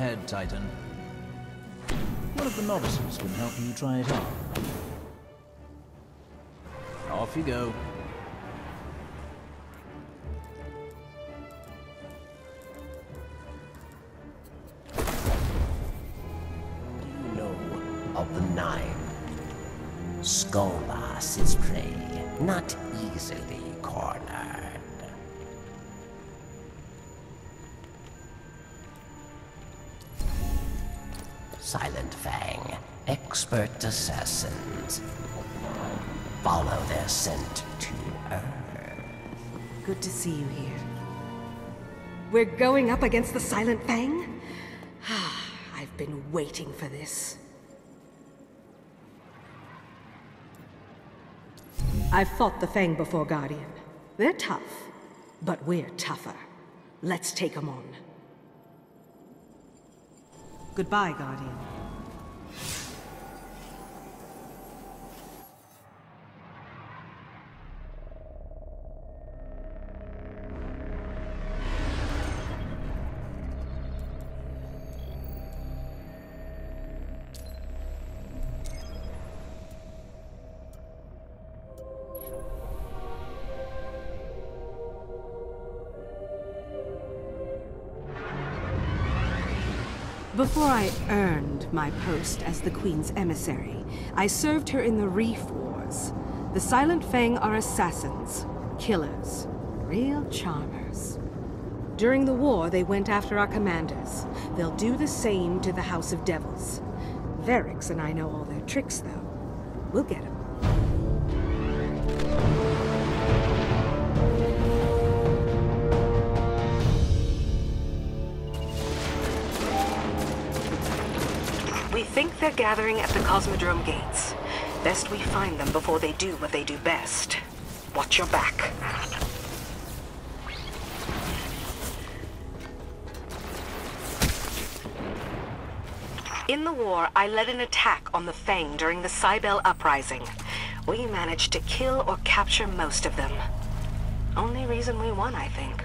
Ahead, Titan. One of the novices can help you try it on. Off you go. Silent Fang, expert assassins. Follow their scent to Earth. Good to see you here. We're going up against the Silent Fang? Ah, I've been waiting for this. I've fought the Fang before, Guardian. They're tough, but we're tougher. Let's take them on. Goodbye, Guardian. Before I earned my post as the Queen's emissary, I served her in the Reef Wars. The Silent Fang are assassins, killers, real charmers. During the war, they went after our commanders. They'll do the same to the House of Devils. Variks and I know all their tricks, though. We'll get 'em. They're gathering at the Cosmodrome gates. Best we find them before they do what they do best. Watch your back. In the war, I led an attack on the Fang during the Cybele Uprising. We managed to kill or capture most of them. Only reason we won, I think.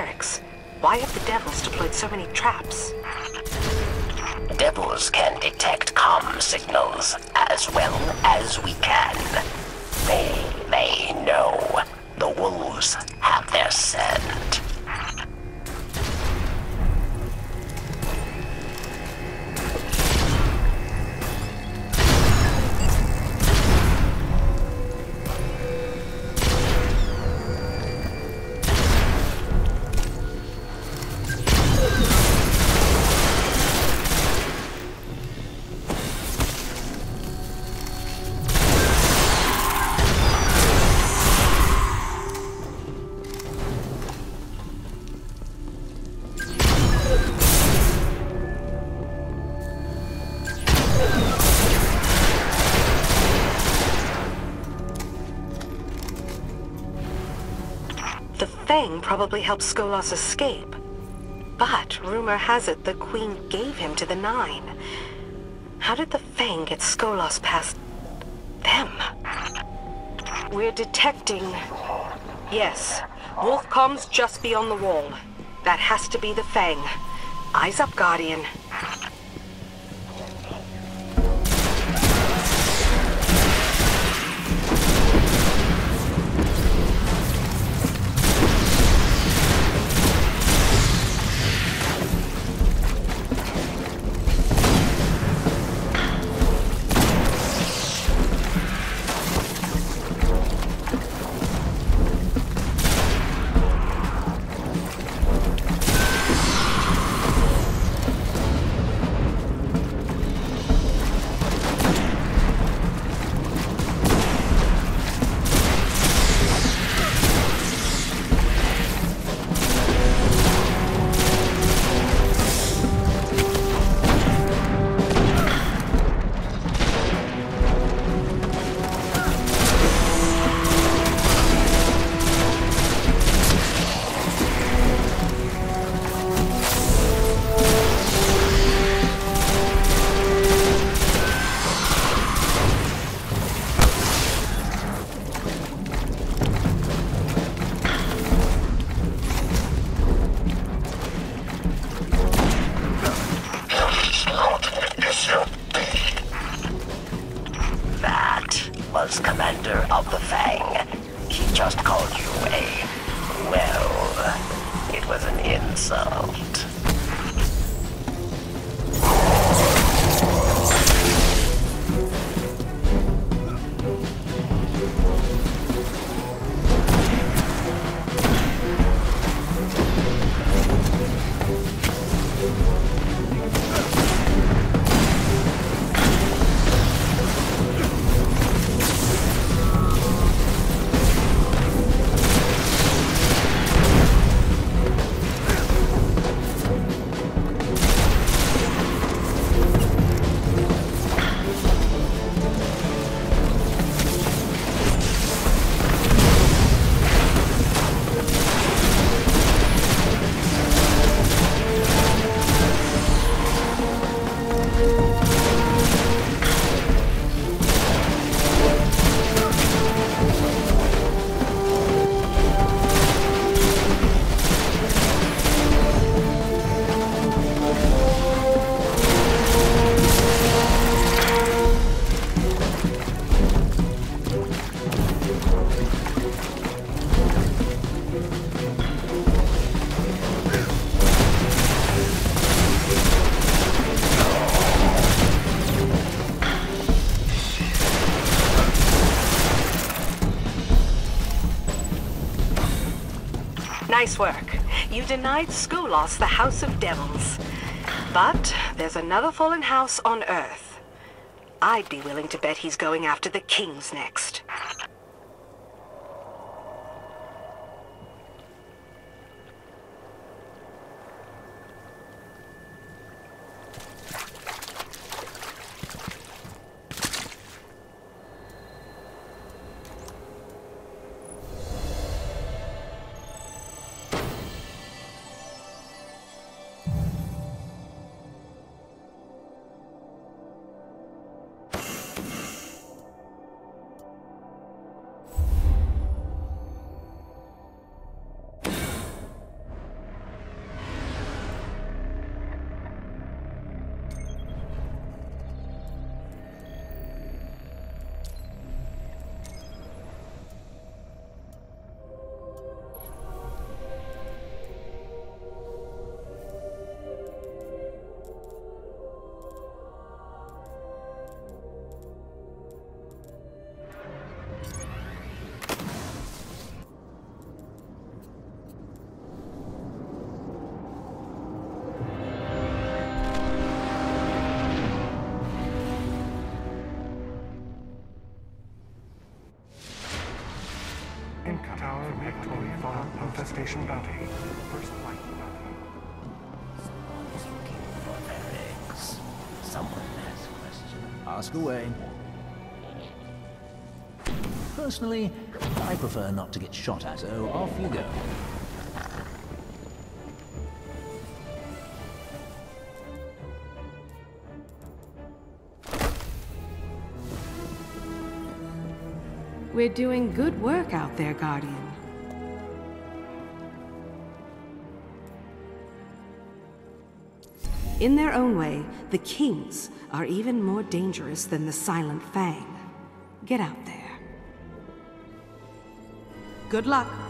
Variks, why have the Devils deployed so many traps? Devils can detect comm signals as well as we can. Probably helped Skolas escape. But rumor has it the Queen gave him to the Nine. How did the Fang get Skolas past them? We're detecting... Yes, Wolfcom's just beyond the wall. That has to be the Fang. Eyes up, Guardian. Was Commander of the Fang. He just called you a. Well, it was an insult. Nice work. You denied Skolas the House of Devils. But there's another fallen house on Earth. I'd be willing to bet he's going after the Kings next. Fallout Infestation Bounty. First Light Bounty. Someone has a question. Ask away. Personally, I prefer not to get shot at, so off you go. We're doing good work out there, Guardian. In their own way, the Kings are even more dangerous than the Silent Fang. Get out there. Good luck.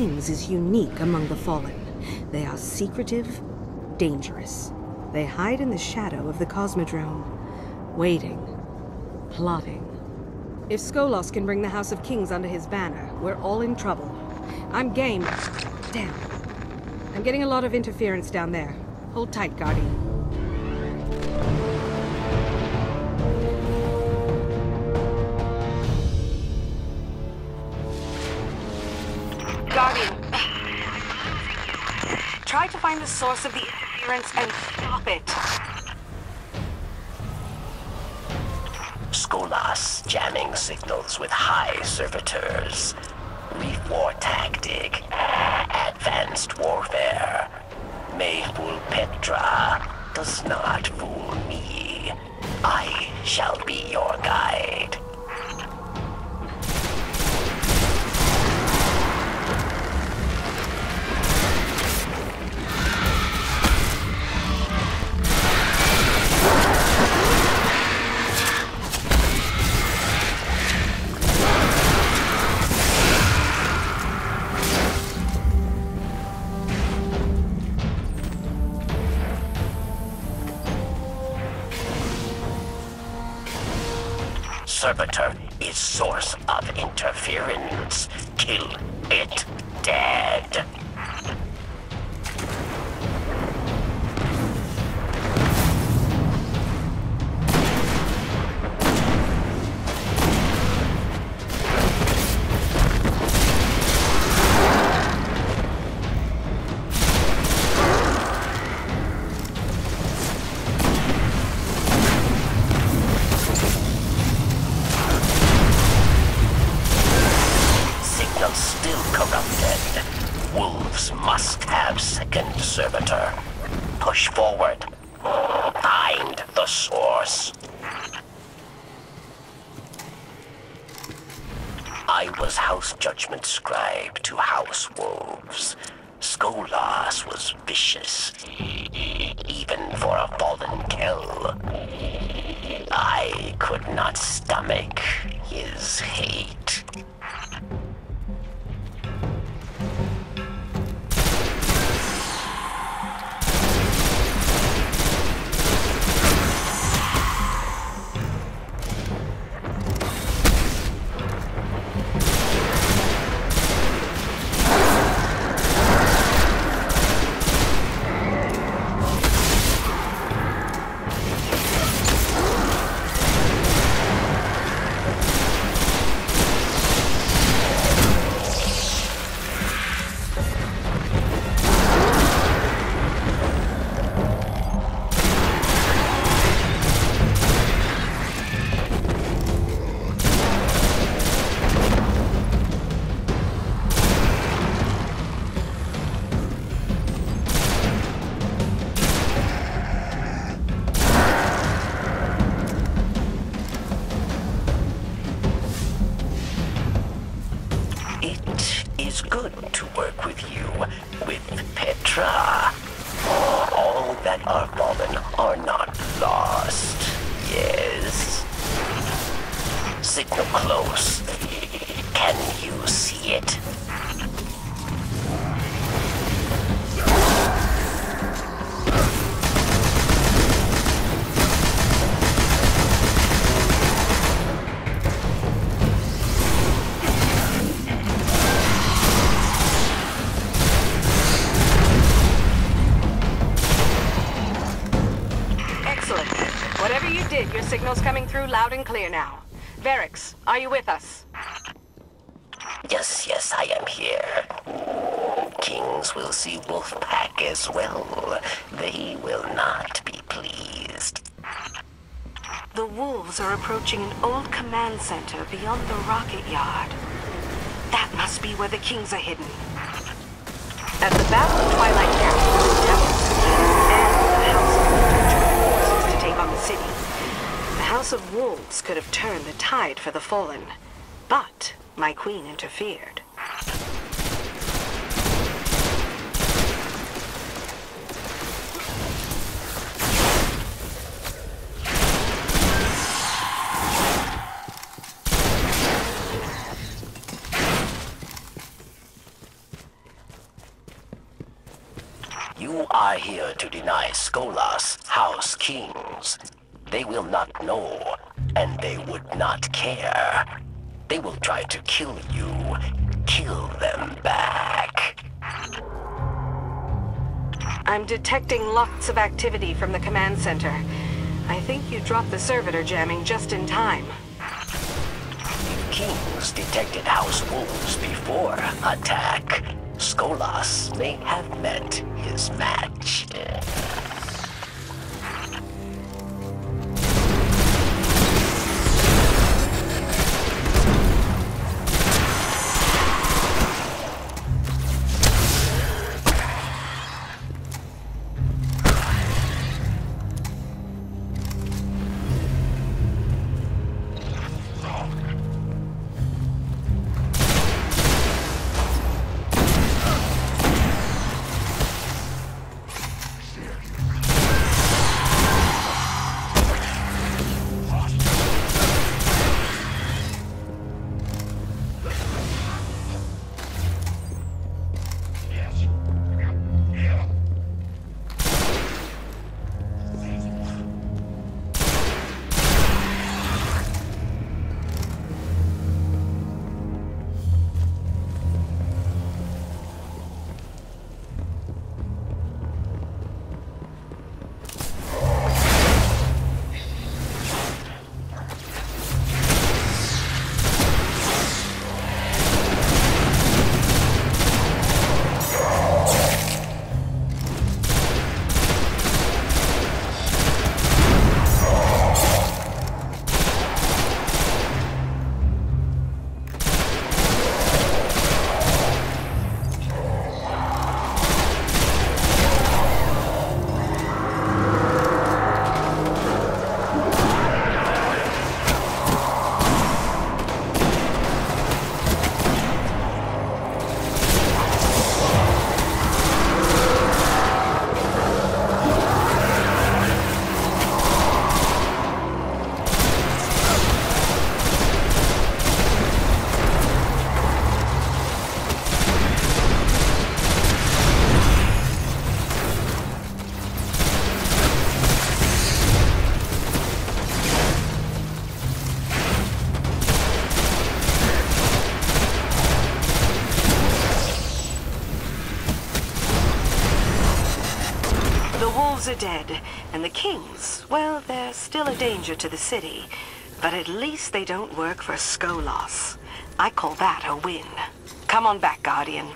Kings is unique among the Fallen. They are secretive, dangerous. They hide in the shadow of the Cosmodrome, waiting, plotting. If Skolas can bring the House of Kings under his banner, we're all in trouble. I'm game. Damn. I'm getting a lot of interference down there. Hold tight, Guardian. Interference and stop it. Skolas jamming signals with high servitors. Reef war tactic. Advanced warfare. May fool Petra. Does not fool me. I shall be your Kill it dead. Was House Judgment Scribe to House Wolves. Skolas was vicious, even for a fallen Kell. I could not stomach his hate. Signal close. Can you see it? Excellent. Whatever you did, your signal's coming through loud and clear now. Variks, are you with us? Yes, yes, I am here. kings will see Wolfpack as well, they will not be pleased. The wolves are approaching an old command center beyond the rocket yard. That must be where the kings are hidden. At the Battle of Twilight Gap, the devils and the House of Wolves joined forces to take on the city. House of Wolves could have turned the tide for the Fallen, but my queen interfered. You are here to deny Skolas House Kings. They will not know, and they would not care. They will try to kill you. Kill them back. I'm detecting lots of activity from the command center. I think you dropped the servitor jamming just in time. The Kings detected House Wolves before attack. Skolas may have met his match. Danger to the city. But at least they don't work for Skolas. I call that a win. Come on back, Guardian.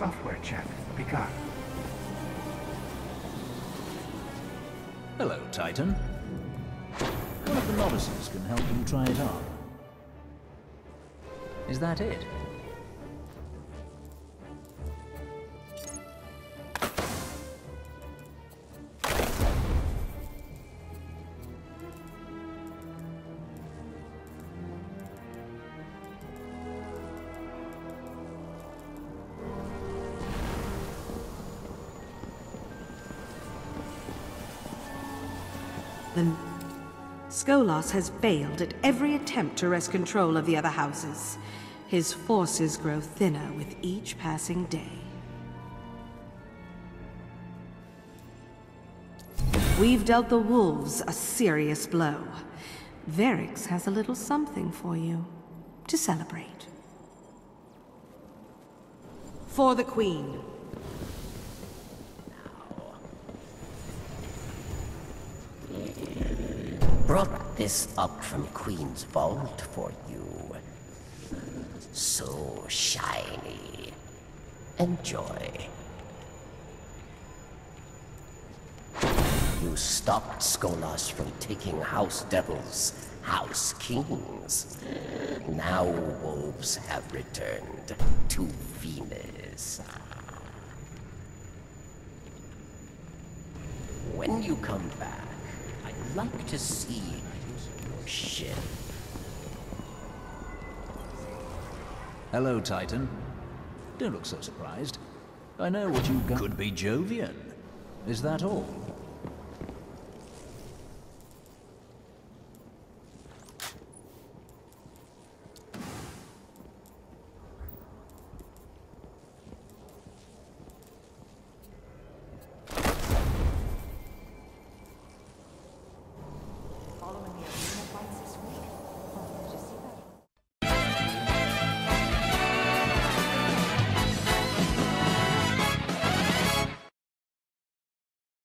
Software check begun. Hello, Titan. One of the novices can help you try it on. Is that it? Skolas has failed at every attempt to wrest control of the other houses. His forces grow thinner with each passing day. We've dealt the wolves a serious blow. Variks has a little something for you to celebrate. For the Queen. Brought this up from Queen's vault for you. So shiny. Enjoy. You stopped Skolas from taking House Devils, House Kings. Now wolves have returned to Venus. When you come back, like to see your ship. Hello, Titan. Don't look so surprised. I know what you got. Could be Jovian. Is that all?